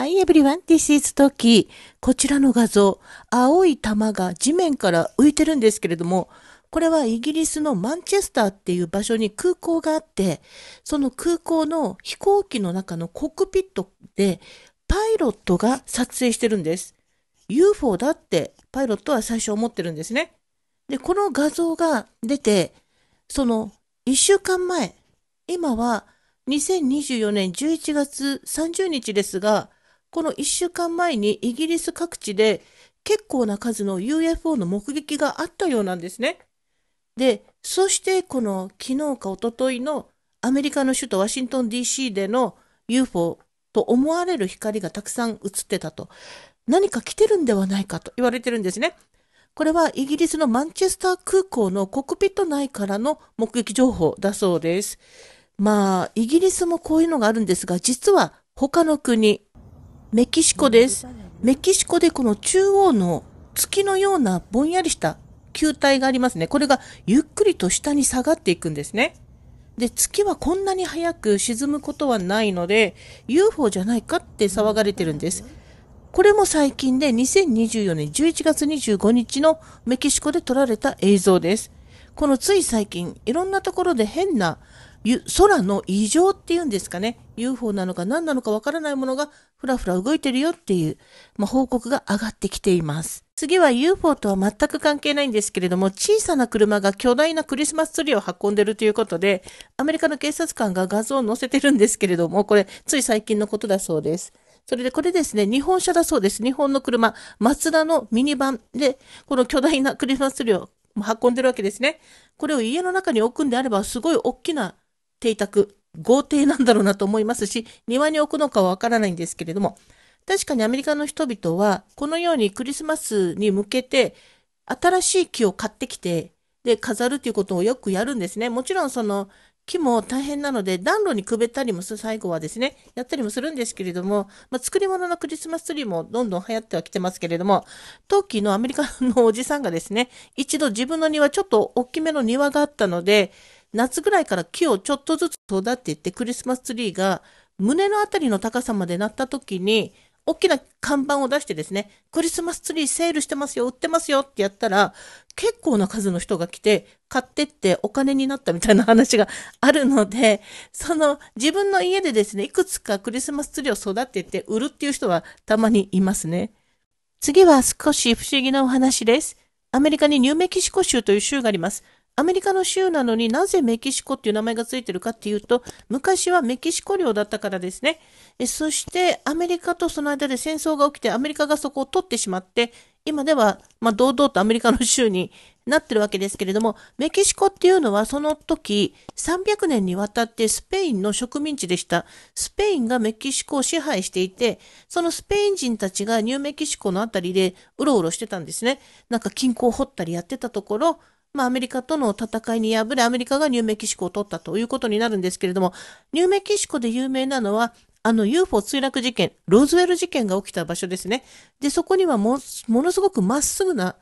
はい、エブリワン、this is トキ。こちらの画像、青い玉が地面から浮いてるんですけれども、これはイギリスのマンチェスターっていう場所に空港があって、その空港の飛行機の中のコックピットで、パイロットが撮影してるんです。UFO だってパイロットは最初思ってるんですね。で、この画像が出て、その1週間前、今は2024年11月30日ですが、この1週間前にイギリス各地で結構な数の UFO の目撃があったようなんですね。で、そしてこの昨日か一昨日のアメリカの首都ワシントン DC での UFO と思われる光がたくさん映ってたと。何か来てるんではないかと言われてるんですね。これはイギリスのマンチェスター空港のコックピット内からの目撃情報だそうです。まあ、イギリスもこういうのがあるんですが、実は他の国、メキシコです。メキシコでこの中央の月のようなぼんやりした球体がありますね。これがゆっくりと下に下がっていくんですね。で、月はこんなに早く沈むことはないので、UFO じゃないかって騒がれてるんです。これも最近で2024年11月25日のメキシコで撮られた映像です。このつい最近、いろんなところで変な空の異常っていうんですかね。UFO なのか何なのかわからないものがふらふら動いてるよっていう、まあ、報告が上がってきています。次は UFO とは全く関係ないんですけれども、小さな車が巨大なクリスマスツリーを運んでるということで、アメリカの警察官が画像を載せてるんですけれども、これつい最近のことだそうです。それでこれですね、日本車だそうです。日本の車、マツダのミニバンで、この巨大なクリスマスツリーを運んでるわけですね。これを家の中に置くんであれば、すごい大きな邸宅、豪邸なんだろうなと思いますし、庭に置くのかはわからないんですけれども、確かにアメリカの人々は、このようにクリスマスに向けて、新しい木を買ってきて、で、飾るということをよくやるんですね。もちろんその、木も大変なので暖炉にくべたりもする最後はですね、やったりもするんですけれども、まあ、作り物のクリスマスツリーもどんどん流行ってはきてますけれども、陶器のアメリカのおじさんがですね、一度自分の庭、ちょっと大きめの庭があったので、夏ぐらいから木をちょっとずつ育っていってクリスマスツリーが胸のあたりの高さまでなった時に大きな看板を出してですね、クリスマスツリーセールしてますよ、売ってますよってやったら、結構な数の人が来て、買ってってお金になったみたいな話があるので、その自分の家でですね、いくつかクリスマスツリーを育てて売るっていう人はたまにいますね。次は少し不思議なお話です。アメリカにニューメキシコ州という州があります。アメリカの州なのになぜメキシコっていう名前がついてるかっていうと、昔はメキシコ領だったからですね。えそしてアメリカとその間で戦争が起きてアメリカがそこを取ってしまって、今では、まあ、堂々とアメリカの州になってるわけですけれども、メキシコっていうのはその時300年にわたってスペインの植民地でした。スペインがメキシコを支配していて、そのスペイン人たちがニューメキシコのあたりでうろうろしてたんですね。なんか金庫を掘ったりやってたところ、まあ、アメリカとの戦いに敗れ、アメリカがニューメキシコを取ったということになるんですけれども、ニューメキシコで有名なのは、あの UFO 墜落事件、ローズウェル事件が起きた場所ですね。で、そこにはもものすごくまっすぐな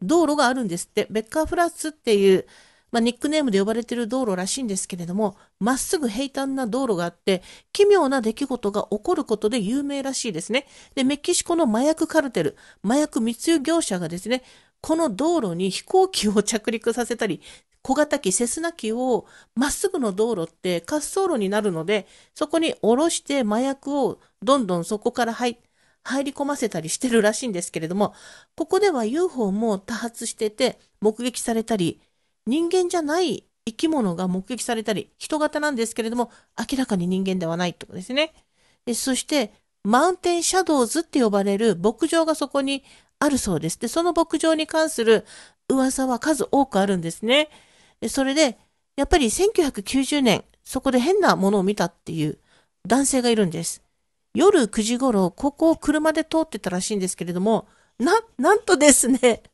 道路があるんですって。ベッカーフラッツっていう、まあ、ニックネームで呼ばれている道路らしいんですけれども、まっすぐ平坦な道路があって、奇妙な出来事が起こることで有名らしいですね。で、メキシコの麻薬カルテル、麻薬密輸業者がですね、この道路に飛行機を着陸させたり、小型機、セスナ機をまっすぐの道路って滑走路になるので、そこに下ろして麻薬をどんどんそこから入り込ませたりしてるらしいんですけれども、ここでは UFO も多発してて目撃されたり、人間じゃない生き物が目撃されたり、人型なんですけれども、明らかに人間ではないってことですね。そして、マウンテンシャドウズって呼ばれる牧場がそこにあるそうです。で、その牧場に関する噂は数多くあるんですね。でそれで、やっぱり1990年、そこで変なものを見たっていう男性がいるんです。夜9時頃、ここを車で通ってたらしいんですけれども、な、なんとですね、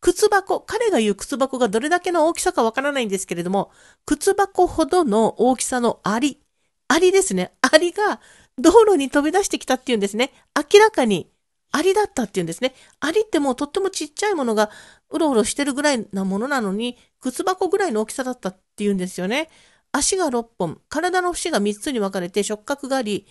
靴箱、彼が言う靴箱がどれだけの大きさかわからないんですけれども、靴箱ほどの大きさのアリ、アリですね。アリが道路に飛び出してきたっていうんですね。明らかにアリだったっていうんですね。アリってもうとってもちっちゃいものがうろうろしてるぐらいなものなのに、靴箱ぐらいの大きさだったっていうんですよね。足が6本、体の節が3つに分かれて触覚があり、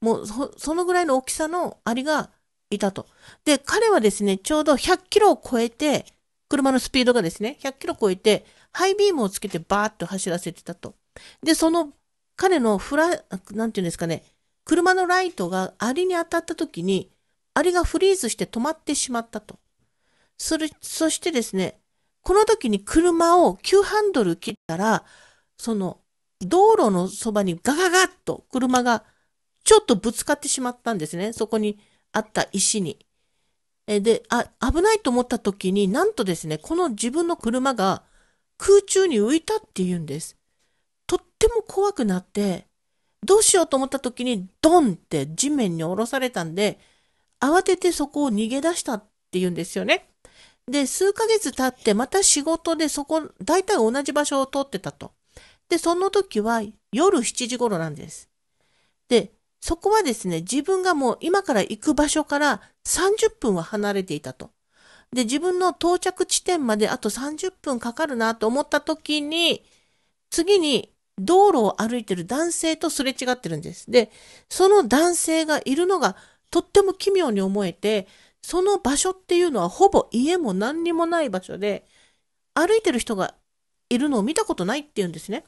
もうそのぐらいの大きさのアリがいたと。で、彼はですね、ちょうど100キロを超えて、車のスピードがですね、100キロ超えて、ハイビームをつけてバーッと走らせてたと。で、その彼のフラ、なんていうんですかね、車のライトがアリに当たった時に、アリがフリーズして止まってしまったと。それ、そしてですね、この時に車を急ハンドル切ったら、その道路のそばにガガガッと車がちょっとぶつかってしまったんですね。そこにあった石に。で、あ、危ないと思った時に、なんとですね、この自分の車が空中に浮いたって言うんです。とっても怖くなって、どうしようと思った時にドンって地面に下ろされたんで、慌ててそこを逃げ出したって言うんですよね。で、数ヶ月経ってまた仕事でそこ、大体同じ場所を通ってたと。で、その時は夜7時頃なんです。で、そこはですね、自分がもう今から行く場所から30分は離れていたと。で、自分の到着地点まであと30分かかるなと思った時に、次に道路を歩いてる男性とすれ違ってるんです。で、その男性がいるのがとっても奇妙に思えて、その場所っていうのはほぼ家も何にもない場所で、歩いてる人がいるのを見たことないっていうんですね。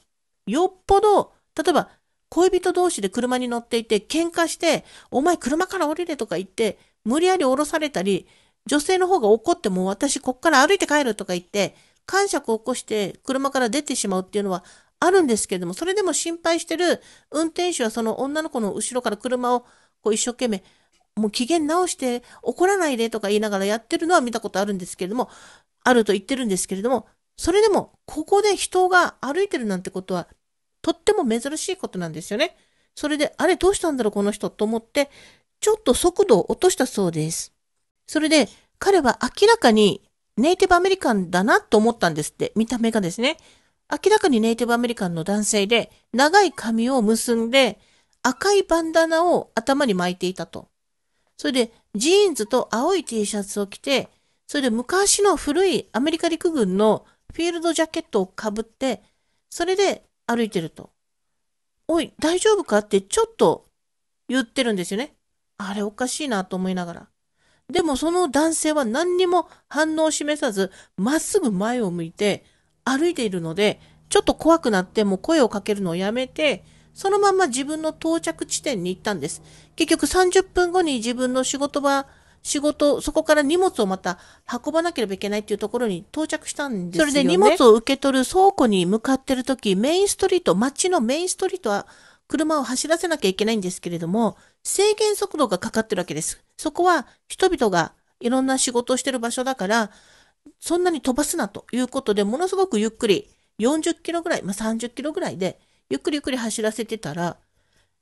よっぽど、例えば恋人同士で車に乗っていて喧嘩して、お前車から降りれとか言って、無理やり降ろされたり、女性の方が怒っても私こっから歩いて帰るとか言って、感触を起こして車から出てしまうっていうのはあるんですけれども、それでも心配してる運転手はその女の子の後ろから車をこう一生懸命、もう機嫌直して怒らないでとか言いながらやってるのは見たことあるんですけれども、あると言ってるんですけれども、それでもここで人が歩いてるなんてことはとっても珍しいことなんですよね。それで、あれどうしたんだろうこの人と思って、ちょっと速度を落としたそうです。それで、彼は明らかにネイティブアメリカンだなと思ったんですって、見た目がですね。明らかにネイティブアメリカンの男性で、長い髪を結んで、赤いバンダナを頭に巻いていたと。それで、ジーンズと青い T シャツを着て、それで昔の古いアメリカ陸軍のフィールドジャケットをかぶって、それで歩いてると。おい、大丈夫かってちょっと言ってるんですよね。あれおかしいなと思いながら。でもその男性は何にも反応を示さず、まっすぐ前を向いて歩いているので、ちょっと怖くなってもう声をかけるのをやめて、そのまま自分の到着地点に行ったんです。結局30分後に自分の仕事場、仕事、そこから荷物をまた運ばなければいけないっていうところに到着したんですよね。それで荷物を受け取る倉庫に向かってる時、メインストリート、街のメインストリートは車を走らせなきゃいけないんですけれども、制限速度がかかってるわけです。そこは人々がいろんな仕事をしてる場所だから、そんなに飛ばすなということで、ものすごくゆっくり、40キロぐらい、まあ、30キロぐらいで、ゆっくりゆっくり走らせてたら、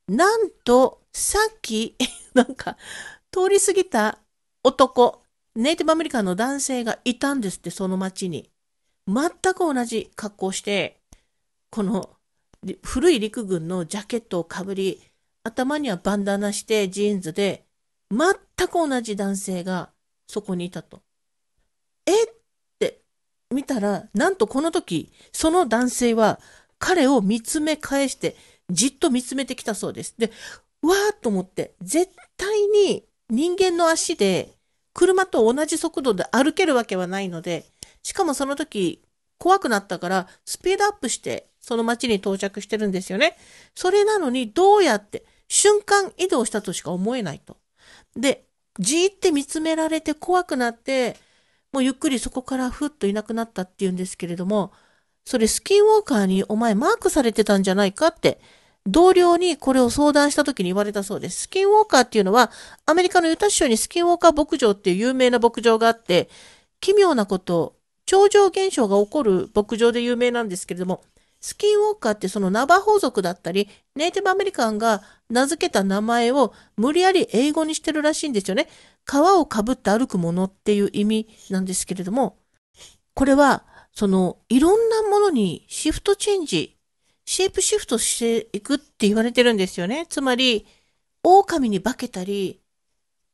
なんと、さっき、なんか、通り過ぎた男、ネイティブアメリカンの男性がいたんですって、その街に。全く同じ格好して、この古い陸軍のジャケットをかぶり、頭にはバンダナしてジーンズで、全く同じ男性がそこにいたと。えって見たら、なんとこの時、その男性は彼を見つめ返して、じっと見つめてきたそうです。で、わーっと思って、絶対に人間の足で車と同じ速度で歩けるわけはないので、しかもその時怖くなったからスピードアップしてその街に到着してるんですよね。それなのにどうやって瞬間移動したとしか思えないと。で、じーって見つめられて怖くなって、もうゆっくりそこからふっといなくなったっていうんですけれども、それスキンウォーカーにお前マークされてたんじゃないかって同僚にこれを相談した時に言われたそうです。スキンウォーカーっていうのは、アメリカのユタ州にスキンウォーカー牧場っていう有名な牧場があって、奇妙なこと、超常現象が起こる牧場で有名なんですけれども、スキンウォーカーってそのナバホ族だったり、ネイティブアメリカンが名付けた名前を無理やり英語にしてるらしいんですよね。皮をかぶって歩くものっていう意味なんですけれども、これは、その、いろんなものにシフトチェンジシェイプシフトしていくって言われてるんですよね。つまり、狼に化けたり、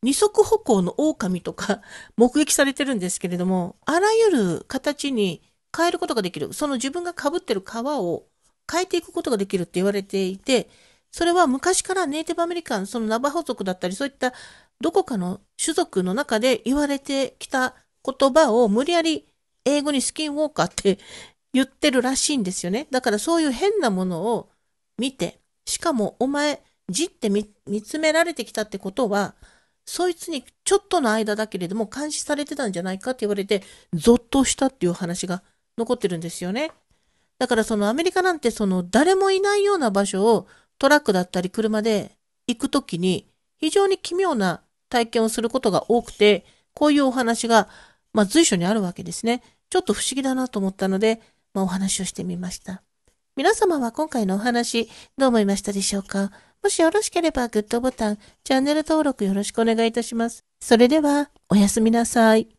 二足歩行の狼とか目撃されてるんですけれども、あらゆる形に変えることができる。その自分が被ってる皮を変えていくことができるって言われていて、それは昔からネイティブアメリカン、そのナバホ族だったり、そういったどこかの種族の中で言われてきた言葉を無理やり英語にスキンウォーカーって言ってるらしいんですよね。だからそういう変なものを見て、しかもお前、じって見つめられてきたってことは、そいつにちょっとの間だけれども監視されてたんじゃないかって言われて、ゾッとしたっていう話が残ってるんですよね。だからそのアメリカなんてその誰もいないような場所をトラックだったり車で行くときに非常に奇妙な体験をすることが多くて、こういうお話が、まあ、随所にあるわけですね。ちょっと不思議だなと思ったので、まあ、お話をしてみました。皆様は今回のお話、どう思いましたでしょうか？もしよろしければグッドボタン、チャンネル登録よろしくお願いいたします。それでは、おやすみなさい。